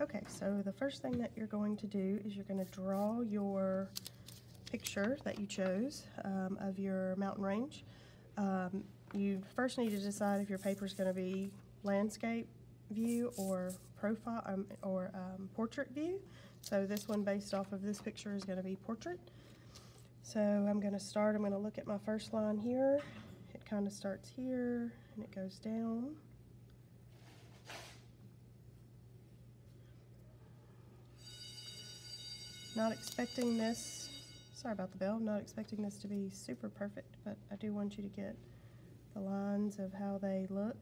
Okay, so the first thing that you're going to do is you're going to draw your picture that you chose um, of your mountain range. Um, you first need to decide if your paper is going to be landscape view or profile um, or um, portrait view. So this one based off of this picture is going to be portrait. So I'm going to start, I'm going to look at my first line here. It kind of starts here and it goes down. Not expecting this, sorry about the bell, not expecting this to be super perfect, but I do want you to get the lines of how they look.